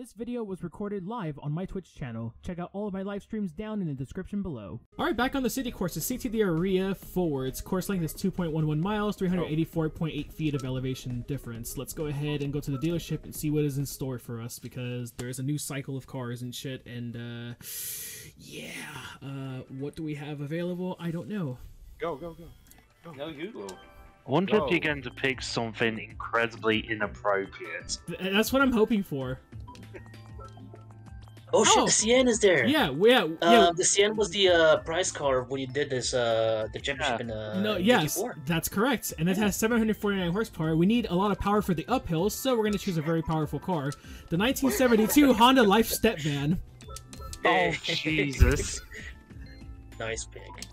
This video was recorded live on my Twitch channel. Check out all of my live streams down in the description below. Alright, back on the city course. The Città di Aria forwards. Course length is 2.11 miles, 384.8 feet of elevation difference. Let's go ahead and go to the dealership and see what is in store for us because there is a new cycle of cars and shit. And, uh, yeah. Uh, what do we have available? I don't know. Go, go, go. No, you go. I wonder if you're going to pick something incredibly inappropriate. That's what I'm hoping for. Oh shit, Oh. the CN is there. Yeah, yeah, yeah. Uh, the CN was the uh, prize car when you did this uh, the championship in uh, No, in yes, 54. that's correct. And it has 749 horsepower. We need a lot of power for the uphills, so we're going to choose a very powerful car. The 1972 Honda Life Step Van. Oh, Jesus. nice pick.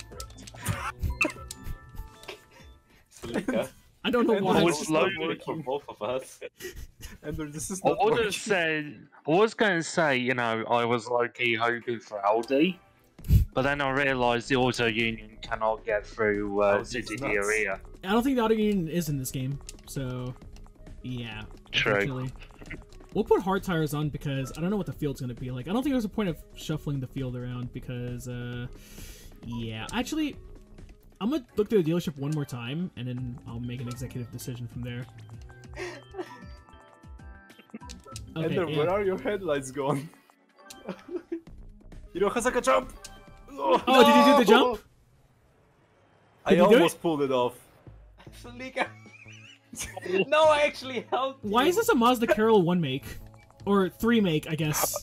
Salika. I don't know And why. the was It's not working. for both of us. And there- this is I would working. have said, I was going to say, you know, I was low key hoping for Aldi, but then I realised the Auto Union cannot get through uh, Aldi's City nuts. area. I don't think the Auto Union is in this game, so yeah. True. unfortunately. We'll put hard tires on because I don't know what the field's going to be like. I don't think there's a point of shuffling the field around because, uh, yeah. Actually, I'm going to look through the dealership one more time and then I'll make an executive decision from there. Okay, Ender, yeah. where are your headlights gone? you know, Hasaka jump! Oh, Oh, did you do the jump? I Did you do almost pulled it off. Salika. no, I actually helped. Why you. is this a Mazda Carol 1 make? Or 3 make, I guess.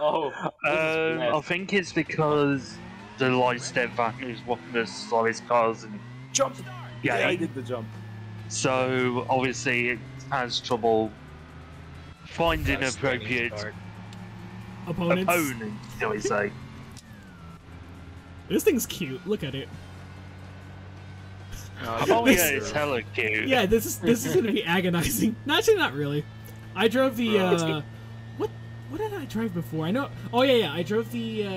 Oh, this is Um, I think it's because the Life Step Van is one of the slowest cars and Jump! the Yeah, I did the jump. So obviously it has trouble finding Nice standing appropriate start. Opponents. opponents, shall we say. This thing's cute. Look at it. Oh yeah, it's hella cute. Yeah, this is this is gonna be agonizing. No, actually, not really. I drove the uh, what what did I drive before? I know. Oh yeah, yeah. I drove the uh,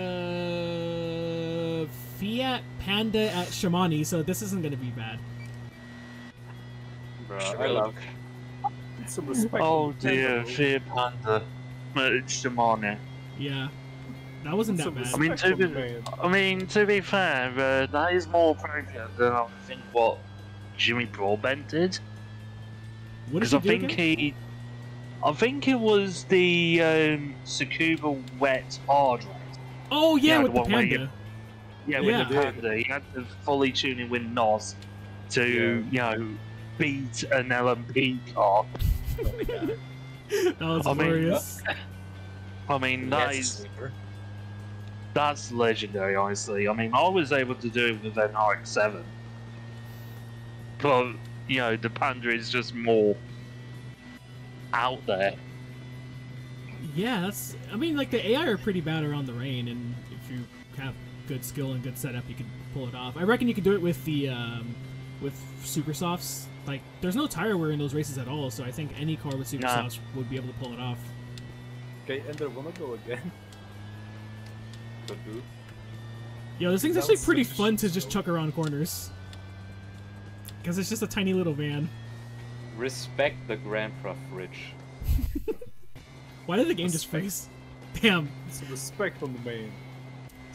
Fiat Panda at Shimane, so this isn't gonna be bad. Bro, I love. Some respect. Oh on the dear, channel. Fear Panda. Uh, Shimane. Yeah, that wasn't that bad. I mean, to be- I mean, to be fair, uh, that is more appropriate than I think what Jimmy Broadbent did. what did Because I think again? he. I think it was the um, Tsukuba Wet Hard Rate. Oh yeah, yeah, with the the one Panda. Yeah, Yeah. with the Panda. He had to fully tune in with NOS to, you know, beat an LMP car. that was I mean, glorious. I mean, that Yes, is that's legendary, honestly. I mean, I was able to do it with an RX-7, but you know, the Panda is just more out there. Yeah, that's. I mean, like the AI are pretty bad around the rain, and if you have good skill and good setup, you can pull it off. I reckon you could do it with the um, with super softs. Like, there's no tire wear in those races at all, so I think any car with super Nah. softs would be able to pull it off. Okay, Ender, wanna go again? Good dude. Yo, this thing's actually pretty fun to just chuck around corners. Because it's just a tiny little van. Respect the Grandpa Fridge. Why did the game just freeze? Damn. Some respect on the man.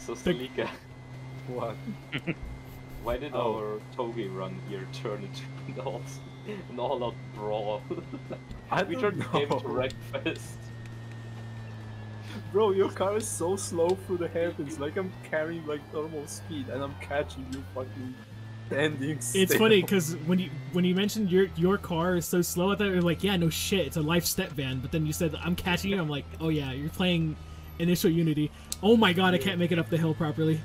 So The- Salika, What? why did Oh. our touge run here turn into an all an all-out brawl? I we don't turned the game to know. breakfast. Bro, your car is so slow through the hairpins. Like I'm carrying like normal speed, and I'm catching you fucking standing still. It's funny because when you when you mentioned your your car is so slow, I thought you were like, yeah, no shit, it's a life step van. But then you said I'm catching you. I'm like, oh yeah, you're playing initial Unity. Oh my god, I can't make it up the hill properly.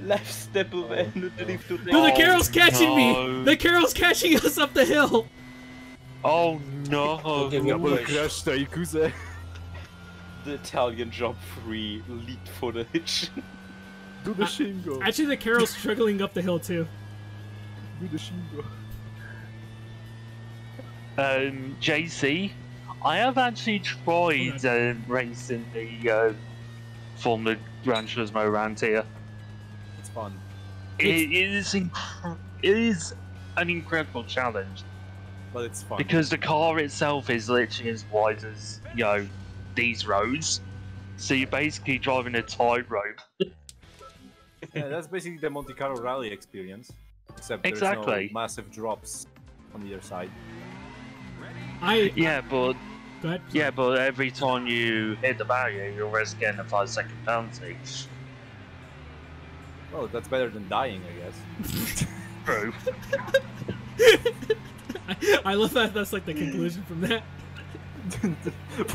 Left step of Oh, underneath to No, the Carol's catching me. The Carol's catching us up the hill. Oh no! We- but crash the Yakuza. the Italian job free lead footage. Do the Shingo. Actually, the Carol's struggling up the hill too. Do the Shingo. Um, JC, I have actually tried um, racing the uh, Formula Gran Turismo around here. It's fun. It is inc- it is an incredible challenge But it's fun. because the car itself is literally as wide as you know these roads. So you're basically driving a tightrope. Yeah, that's basically the Monte Carlo rally experience. Except there's Exactly. no massive drops on either side. I Yeah, but go ahead. yeah, but every time you hit the barrier, you're risking a five second penalty. Well, that's better than dying, I guess. True. I, I love that. That's like the conclusion from that.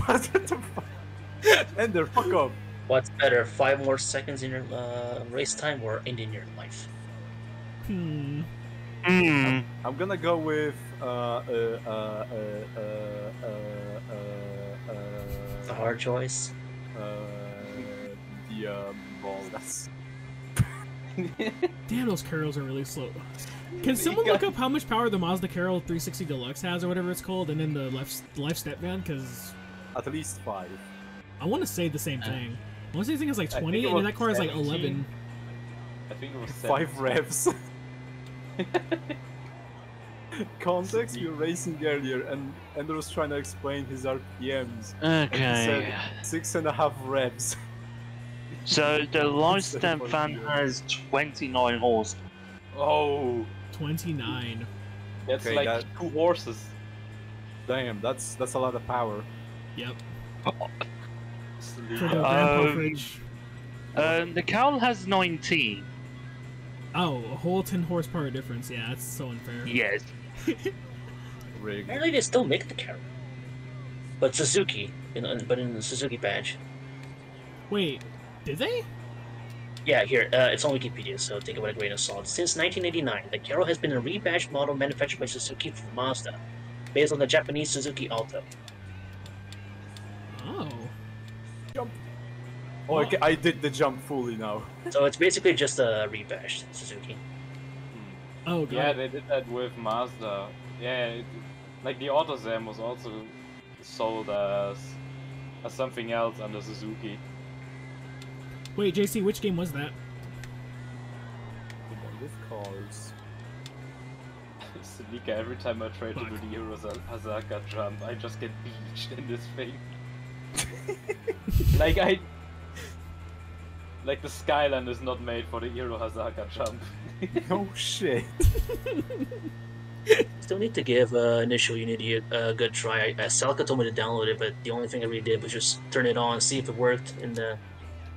what the fuck? Ender, fuck off. What's better, five more seconds in your uh, race time or ending your life? Hmm. Hmm. I'm gonna go with uh uh uh uh uh uh uh The uh, hard choice. uh the um ball. That's Damn, those Carols are really slow. Can someone look up how much power the Mazda Carol 360 Deluxe has, or whatever it's called, and then the left life step van? Because at least five. I want to say the same thing. I want to say the thing is like 20, and then that car is like 11. I think it was Five 17. revs. Context, we were racing earlier and Ender was trying to explain his RPMs. And he Okay. said six and a half revs. So the life so step van has 29 horse. Oh, 29. that's Okay, like that- two horses. Damn, that's that's a lot of power. Yep. For the Um. Um, the Carol has 19. Oh, a whole 10 horsepower difference. Yeah, that's so unfair. Yes. Rig. Apparently, they still make the car, but Suzuki, in, but in the Suzuki badge. Wait, did they? Yeah, here, uh, it's on Wikipedia, so take it with a grain of salt. Since 1989, the Carol has been a rebadged model manufactured by Suzuki for Mazda, based on the Japanese Suzuki Alto. Oh. Oh, okay, I did the jump fully now. So it's basically just a rebadged Suzuki. Hmm. Oh, God. Yeah, they did that with Mazda. Yeah, it, like the AutoZam was also sold as as something else under Suzuki. Wait, JC, which game was that? With cars. Salika, every time I try to do the Irohazaka jump, I just get beached in this thing. like I like the skyline is not made for the Irohazaka jump. Oh shit. Still need to give uh, Initial Unity a, a good try. Uh, Salka told me to download it, but the only thing I really did was just turn it on, see if it worked, and uh,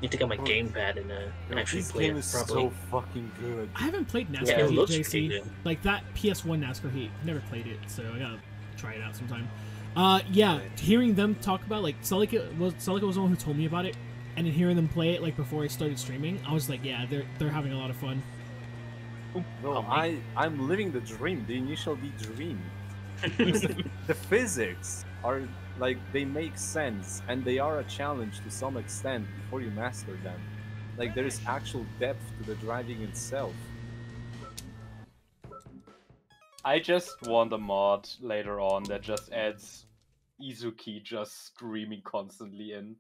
need to get my Oh. gamepad and, uh, and actually this play game it is properly. so fucking good. I haven't played NASCAR Yeah, Heat, JC. good. Like that PS1 NASCAR Heat. Never played it, so I gotta try it out sometime. Uh, yeah, hearing them talk about like Celica was Celica was the one who told me about it, and then hearing them play it like before I started streaming, I was like, yeah, they're they're having a lot of fun. No, oh, I I'm living the dream, the initial D dream. the, the physics are like they make sense and they are a challenge to some extent before you master them. Like there is actual depth to the driving itself. I just want a mod later on that just adds Itsuki just screaming constantly in.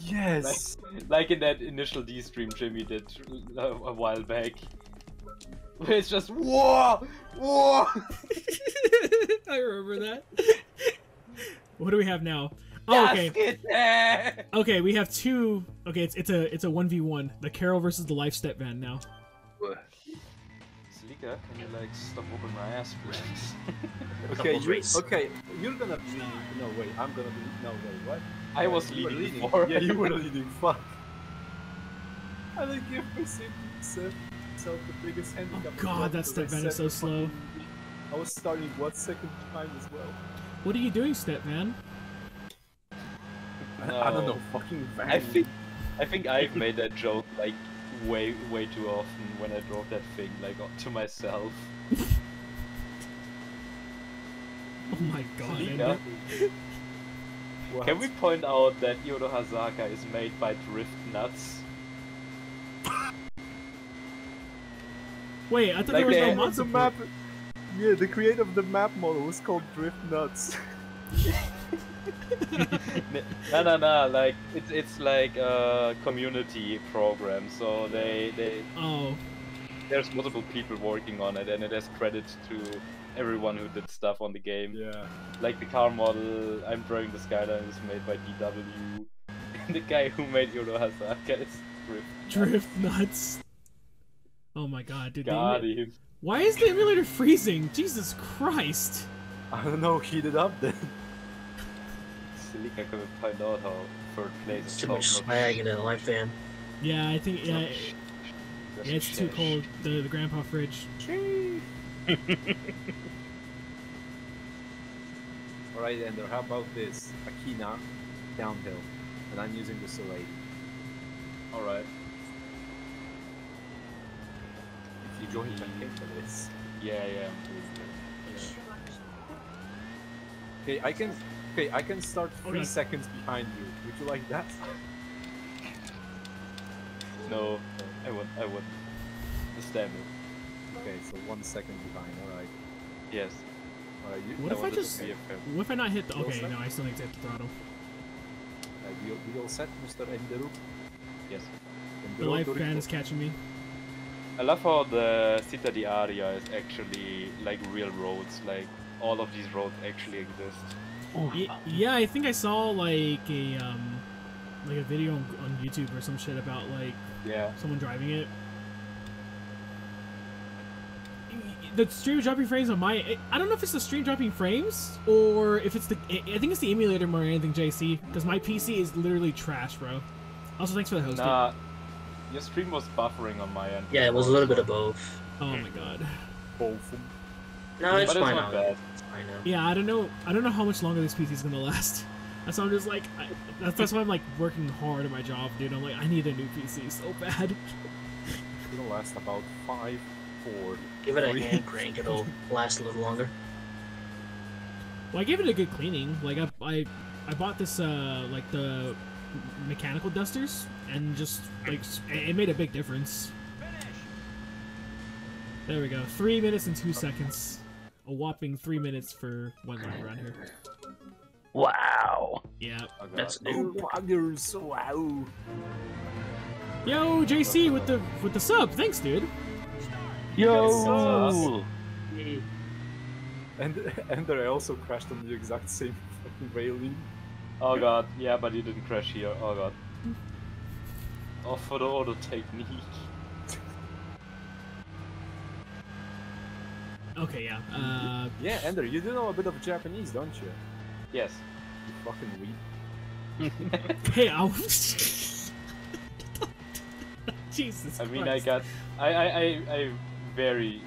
Yes. Like in that initial D stream Jimmy did a, a while back. Where it's just whoa, whoa. I remember that. what do we have now? Oh, okay. Okay, we have two. Okay, it's it's a it's a one v one. The Carol versus the Life Step Van now. Salika, can you like stop whooping my ass, please? Okay, you, okay, you're gonna be. No, wait, I'm gonna be. No, wait, what? I was You were leading before. Yeah, you were leading. Fuck. I like give myself the biggest oh handicap. Oh god, that Step Van is so slow. I was starting one second time as well. What are you doing, Step Van? I, I don't know, fucking van. I think I think I've made that joke like way way too often when I drove that thing like to myself. Oh my god. Salika, Ender. What? can we point out that Yodo Hazaka is made by Drift Nuts? Wait, I thought Like there was no the, the map. Yeah, the creator of the map model was called Drift Nuts. no, no, no. Like it's it's like a community program, so they they Oh, there's multiple people working on it, and it has credit to everyone who did stuff on the game. Yeah. Like the car model, I'm drawing the Skyline is made by DW. And the guy who made Yodo Hasaka is Drift. Drift nuts. Oh my god, dude. Got emu- him. Why is the emulator freezing? Jesus Christ. I don't know, heat it up then. Silika couldn't find out how third place It's is too much notch. swag in a life van. Yeah, I think yeah, That's yeah it's too cold. The the grandpa fridge. Alright, Ender, how about this? Akina, downhill. And I'm using the Soleil. Alright. If you join my game for this. Yeah, yeah, I'm doing that. Okay, I can okay, I can start three Okay. seconds behind you. Would you like that? No, I wouldn't. I wouldn't. The standard. Okay, so one second behind, alright. Yes. Alright, you What if I just? be a fair- What if I not hit the? Okay, no, I still need to hit the throttle. uh, we, we all set, Mr. Enderu? Yes. The life fan is catching me. I love how the Città di Aria is actually like real roads. Like all of these roads actually exist. Y- yeah, I think I saw like a um, like a video on, on YouTube or some shit about like Yeah. someone driving it. The stream dropping frames on my I don't know if it's the stream dropping frames or if it's the I think it's the emulator more than anything JC because my PC is literally trash, bro. Also, thanks for the hosting. Nah. Your stream was buffering on my end. Yeah, it was a little bit of both. Oh my god. Both. No, it's But it's not now. bad. It's fine now. Yeah, I don't know. I don't know how much longer this PC is gonna last. That's why I'm just like, I, that's, that's why I'm like working hard at my job, dude. I'm like, I need a new PC so bad. It'll last about five, four. Give it a three. hand crank, it'll last a little longer. Well, I gave it a good cleaning. Like I, I, I bought this uh like the mechanical dusters, and just like it it made a big difference. There we go. Three minutes and two seconds. A whopping three minutes for one lap around here. Wow. Yeah. That's new. Wow! Yo, JC with the with the sub. Thanks, dude. Yo. And Ender, I also crashed on the exact same fucking railing. Oh god, yeah, but you didn't crash here. Oh god. Oh, for the auto technique. Okay, yeah. Uh, Yeah, Ender, you do know a bit of Japanese, don't you? Yes. You fucking weep. hey, I'll. Jesus I mean, I got. I, I, I, I very.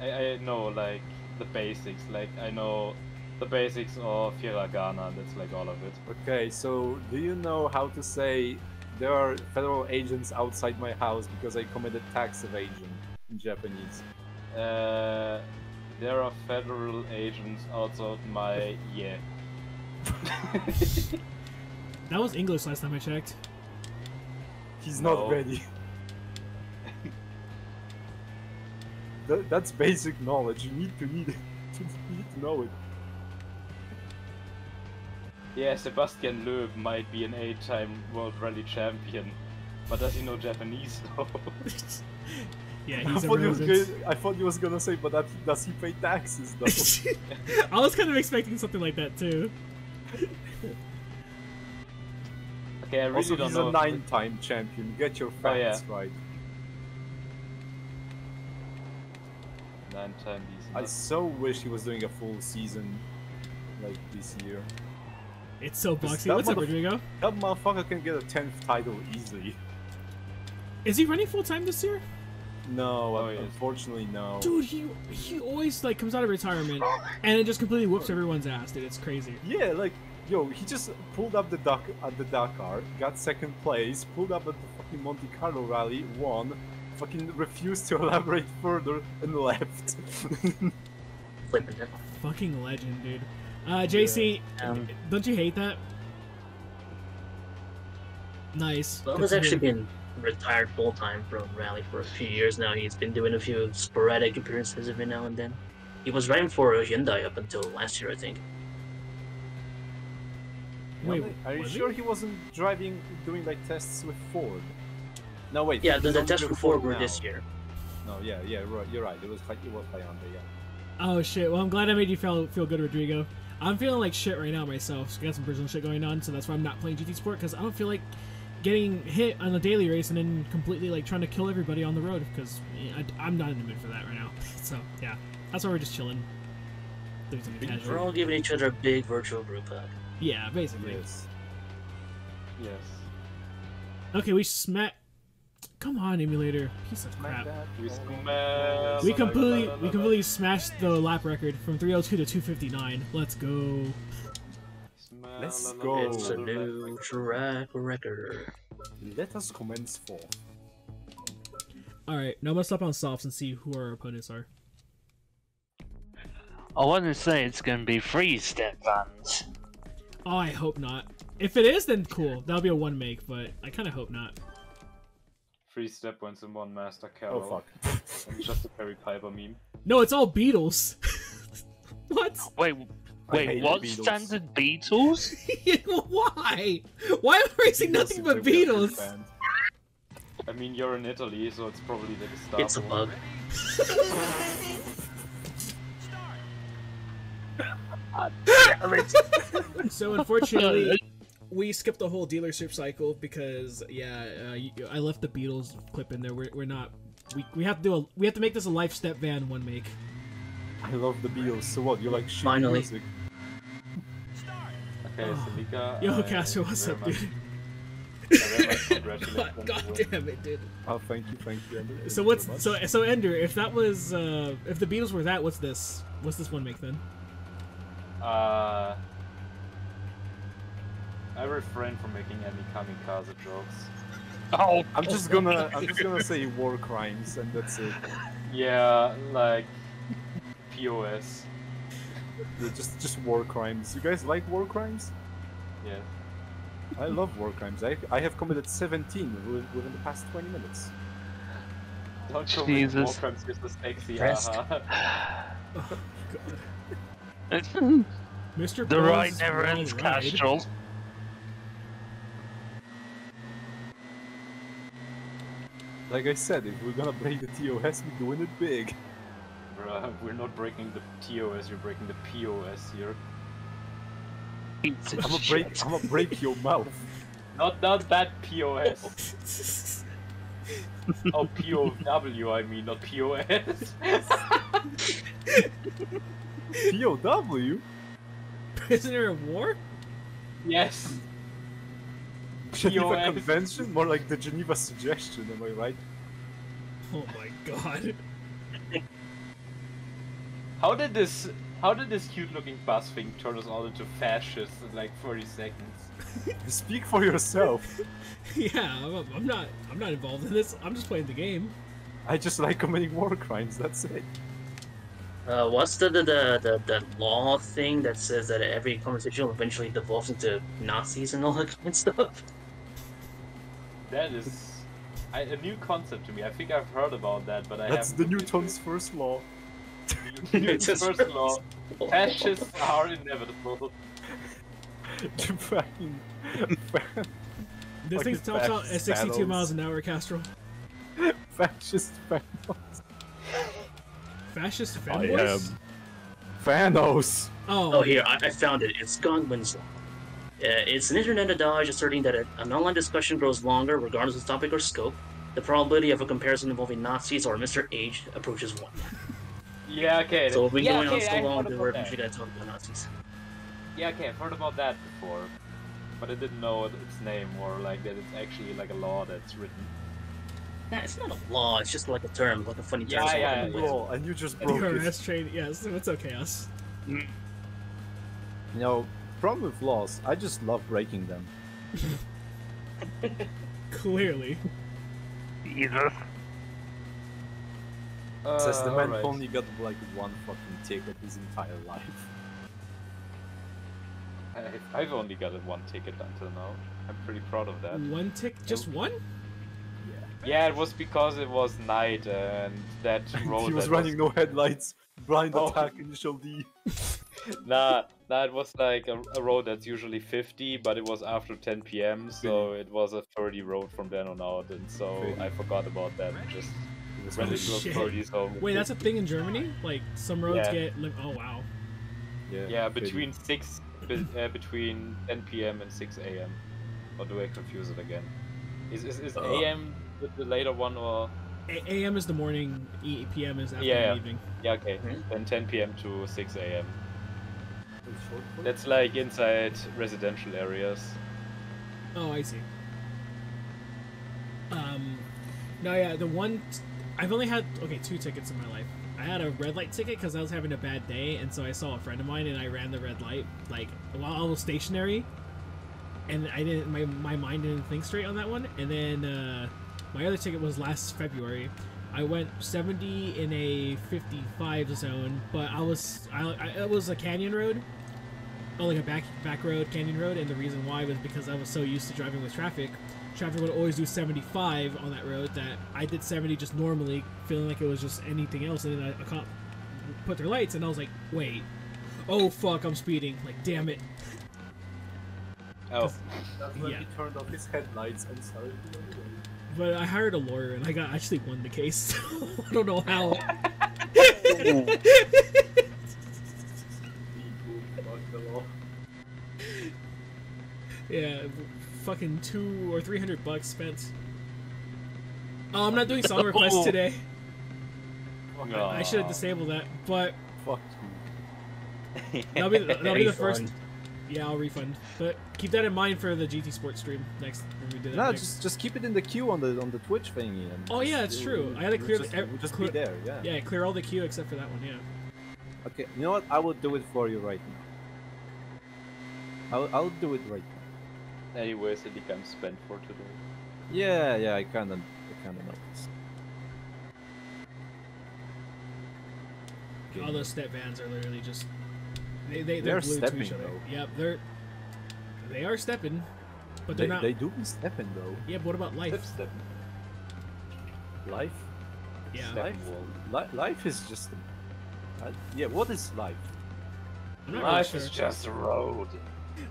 I, I know, like, the basics. Like, I know the basics of hiragana, that's like all of it. Okay, so do you know how to say there are federal agents outside my house because I committed tax evasion in Japanese? Uh, there are federal agents outside my. Yeah. That was English last time I checked. He's No. not ready. That, that's basic knowledge. You need to need it. You need to know it. Yeah, Sebastian Loeb might be an eight time World Rally champion. But does he know Japanese though? yeah, I he's thought, he was gonna, I thought he was gonna say, but that, does he pay taxes though? I was kind of expecting something like that too. okay, I really also, don't he's know. a nine-time champion. Get your Oh, yeah. facts right. Nine time these. I so wish he was doing a full season like this year. It's so This- boxy. What's up, Rodrigo? That motherfucker can get a 10th title easily. Is he running full time this year? No, Oh, un- unfortunately, no. Dude, he he always like comes out of retirement and it just completely whoops everyone's ass, dude. It's crazy. Yeah, like, yo, he just pulled up the duck at the Dakar, got second place, pulled up at the fucking Monte Carlo rally, won, fucking refused to elaborate further, and left. Fucking legend, dude. Uh, JC, Um, don't you hate that? Nice. Well, Good has actually been retired full time from rally for a few years now. He's been doing a few sporadic appearances every now and then. He was driving for Hyundai up until last year, I think. Wait, Are you was he? sure he wasn't driving, doing like tests with Ford? No, wait. Yeah, the, the test with for Ford were this year. No, yeah, yeah, right, you're right. It was, it was Hyundai, yeah. Oh shit. Well, I'm glad I made you feel feel good, Rodrigo. I'm feeling like shit right now myself. I got some personal shit going on, so that's why I'm not playing GT Sport because I don't feel like getting hit on a daily race and then completely like trying to kill everybody on the road because eh, I, am not in the mood for that right now. So yeah, that's why we're just chilling. We're all giving each other a big virtual group hug. Yeah, basically. Yes. Yes. Okay, we smack. Come on, emulator. Piece of crap. We smell- We la, la, completely la, la, we completely smashed the lap record from 302 to 259. Let's go. Let's la, la, go. It's a new track record. Let us commence for. All right, now let's stop on softs and see who our opponents are. I want to say it's going to be free step vans. Oh, I hope not. If it is, then cool. That'll be a one make, but I kind of hope not. Three step wins in one master Carol. Oh fuck. And just a Perry Piper meme. No, it's all Beetles. what? Wait, wait, what the Beetles. standard Beetles? Why? Why am I racing nothing but Beetles? I mean, you're in Italy, so it's probably the Gestapo. It's a bug. So unfortunately, we skipped the whole dealership cycle because yeah, uh, you- I left the Beatles clip in there. We're, we're not. We, we have to do a we have to make this a life step van one make. I love the Beatles. So what? You like shit Finally. music? Okay, Oh. Salika. Yo, I Castro, what's up, much- dude? I very much congratulate God, God damn it, dude. Oh, thank you, thank you. Ender. So Thank what's you so so Ender? If that was uh if the Beatles were that, what's this? What's this one make then? Uh, I refrain from making any kamikaze jokes. Oh, I'm just gonna I'm just gonna say war crimes and that's it. Yeah, like POS. Yeah, Just just war crimes. You guys like war crimes? Yeah. I love war crimes. I I have committed 17 within the past 20 minutes. Don't show Jesus. me war crimes because oh, the sexy. Haha. Oh, the God. Mr. Buzz ride never Wild ends, Ride. Castrol. Like I said, if we're gonna break the TOS, we're doing it big. Bruh, we're not breaking the TOS, you're breaking the POS here. I'm gonna break I'm gonna break your mouth. Not not that POS. oh, POW, I mean, not POS. POW? Prisoner of war? yes. Geneva POS. Convention? More like the Geneva Suggestion, am I right? Oh my god. How did this how did this cute looking bus thing turn us all into fascists in like 40 seconds? Speak for yourself. Yeah, I'm, I'm not. I'm not involved in this. I'm just playing the game. I just like committing war crimes, that's it. Uh, what's the, the, the, the, the law thing that says that every conversation will eventually devolve into Nazis and all that kind of stuff? That is I, a new concept to me. I think I've heard about that, but I That's haven't the Newton's first law. it. Newton's Just- first law. Fascists are inevitable. The fucking This thing's Fucking tops out at 62 battles. miles an hour, Castro. fascist Thanos. Fascist I fanboys? am Thanos. Oh, Oh, here, I, I found it. It's Godwin's Law. Uh, it's an internet adage asserting that a, an online discussion grows longer regardless of topic or scope. The probability of a comparison involving Nazis or Mr. H approaches one. Yeah, okay. So we've been yeah, going okay, on so I've long heard that we're eventually gonna talk about Nazis. Yeah, okay, I've heard about that before, but I didn't know its name or like that it's actually like a law that's written. Nah, it's not a law. It's just like a term, like a funny term. Yeah, yeah, yeah. Law, and you just broke it. DRS train. Yes, it's okay, us. You know, problem with laws, I just love breaking them. Clearly. Jesus. Says the Uh, man alright. who only got like one fucking ticket his entire life. I've, I've only gotten one ticket until now. I'm pretty proud of that. One tick, just one? Yeah, yeah, it was because it was night and that road. he was that running no headlights, blind Oh. attack, initial D. Nah, nah, it was like a, a road that's usually 50, but it was after 10 p.m., so it was a 30 road from then on out, and so Really? I forgot about that and just This When one it is- Oh, goes shit. for home. Wait, that's a thing in Germany? Like some roads Yeah. get lim- oh wow. yeah, Yeah, pretty- between six, be- uh, between 10 p.m. and 6 a.m. Or do I confuse it again? Is is, is Uh. a.m. the, the later one or? A- AM is the morning, E- PM is after Yeah. the evening. Yeah, okay. Mhm. Then 10 p.m. to 6 a.m. That's like inside residential areas. Oh, I see. Um, no, yeah, the one I've only had okay two tickets in my life. I had a red light ticket because I was having a bad day, and so I saw a friend of mine, and I ran the red light like while I was stationary, and I didn't my my mind didn't think straight on that one. And then uh, my other ticket was last February. I went 70 in a 55 zone, but I was I, I it was a canyon road, oh like a back back road canyon road, and the reason why was because I was so used to driving with traffic. Traffic would always do 75 on that road that I did 70 just normally, feeling like it was just anything else, and then a, a cop put their lights, and I was like, wait, oh fuck, I'm speeding, like damn it. Oh, That's when yeah. he turned off his headlights and started. But I hired a lawyer, and I got actually won the case. I don't know how. People, fuck the law. Yeah, fucking two or three hundred bucks spent. Oh, I'm not doing song requests today. no. I should have disabled that, but Fuck that'll be the, that'll be the first. Yeah, I'll refund. But keep that in mind for the GT Sports stream next when we do that. No, next. just just keep it in the queue on the on the Twitch thingy. And Oh, yeah, it's true. I had to clear the- just, ev- we'll just clear- be there. Yeah. yeah, clear all the queue except for that one. Yeah. Okay. You know what? I will do it for you right now. I'll I'll do it right now. Anyways, it becomes spent for today. Yeah, yeah. I kind of I kind of noticed. Okay. All those step vans are literally just they they They're they're, glued to each other. though. Yep, they're they are stepping, but They, they're not. they do be stepping though. Yeah, but what about life? Step, step, Life. Yeah, Life? wall. Li- life is just. Uh, yeah. What is life? I'm really Life sure. is just a road.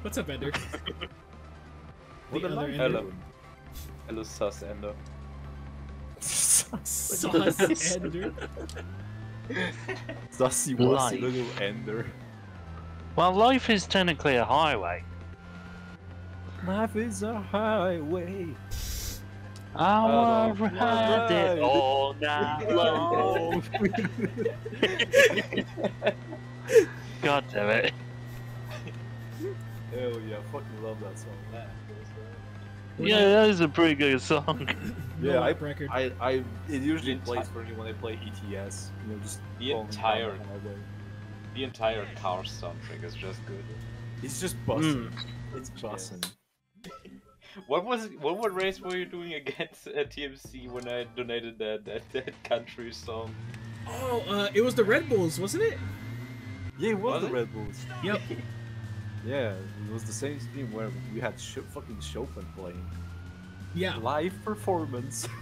What's up, Ender? What The other life end. Hello. Hello, sus ender. Sauce Ender. Sussy was Life. little ender. Well, life is technically a highway. Life is a highway. I Oh, will ride it all night long. God damn it. Hell yeah, I fucking love that song. Yeah, that is a pretty good song. Yeah, I, record. I, I, it usually The plays for me when I play ETS. You know, just The falling down entire- the entire car soundtrack is just good. It's just buzzing. It's buzzing. What was what what race were you doing against uh, TMC when I donated that that, that country song? Oh, uh, it was the Red Bulls, wasn't it? Yeah, it was, Was the it? Red Bulls. Yep. Yeah, it was the same stream where we had Sh- fucking Chopin playing. Yeah. Live performance.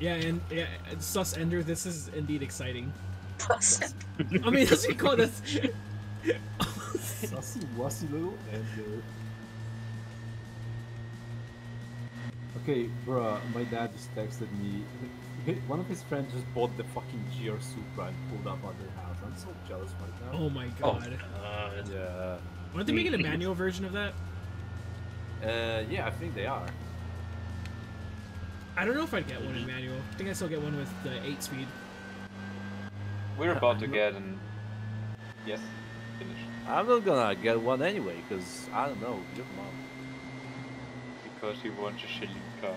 Yeah, and yeah, Sus Ender, this is indeed exciting. I mean, that's what you call this. Sussy wussy little ender. Okay, bruh, my dad just texted me. One of his friends just bought the fucking GR Supra and pulled up at their house. I'm so jealous right now. Oh my god. Oh Yeah. Aren't they making a manual version of that? Uh, yeah, I think they are. I don't know if I'd get one in manual. I think I still get one with the 8 speed. We're about to get an yes, finish I'm not gonna get one anyway, because I don't know, your mom. because you want a shilling car.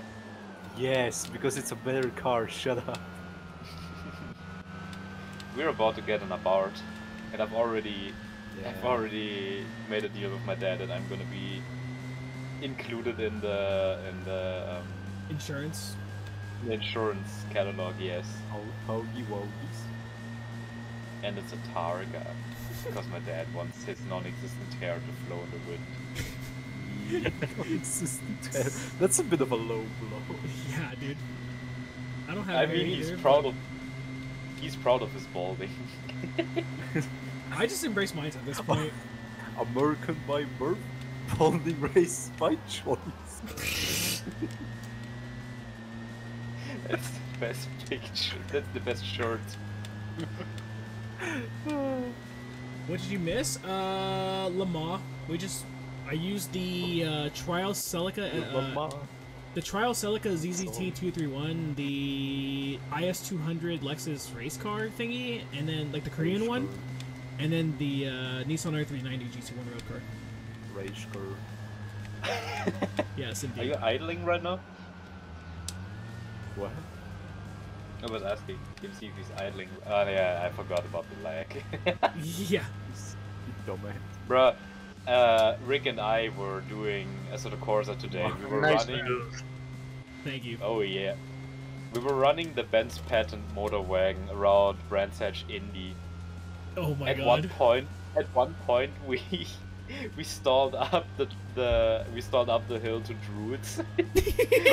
Yes, because it's a better car, shut up. We're about to get an Abarth, and I've already I've already made a deal with my dad that I'm gonna be included in the in the um, Insurance. insurance catalog. Yes, Ho- Hoagie wogies. and it's a Targa because my dad wants his non-existent hair to flow in the wind. That's a bit of a low blow. Yeah, dude. I don't have I mean, he's either, proud of he's proud of his balding. I just embrace mine at this point. American by birth, balding race by choice. That's the best picture. That's the best shirt. What did you miss? Uh, Lamar. We just I used the uh, Trial Celica. Uh, the Trial Celica ZZT231, the IS200 Lexus race car thingy, and then like the Korean one, and then the uh, Nissan R390 GT1 road car. Rage curve. Yes, indeed. Are you idling right now? What? I was asking him see if he's idling. Oh yeah, I forgot about the lag. yeah. Dumbass. Bruh, uh, Rick and I were doing Assetto Corsa today. We were nice running. move. Thank you. Oh yeah. We were running the Benz patent motor wagon around Brands Hatch Indy. Oh my at god. one point, at one point, we we stalled up the the we stalled up the hill to Druids.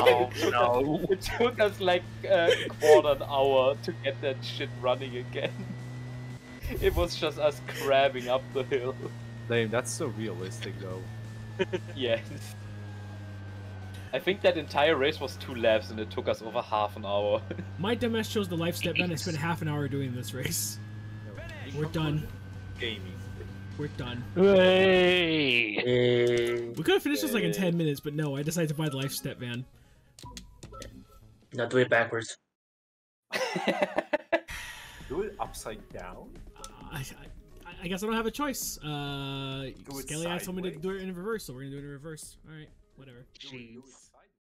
Oh no. It took us like a quarter an hour to get that shit running again. It was just us crabbing up the hill. Damn, that's so realistic though. Yes. I think that entire race was two laps and it took us over half an hour. My dumbass chose the life step down. I spent half an hour doing this race. We're done. Gaming. We're done. Hey. We could have finished this like in 10 minutes, but no, I decided to buy the life step van. now do it backwards. Do it upside down. Uh, I, I, I guess I don't have a choice. Uh, Skelly asked me to do it in reverse, so we're gonna do it in reverse. All right, whatever. Do it, do it Jeez.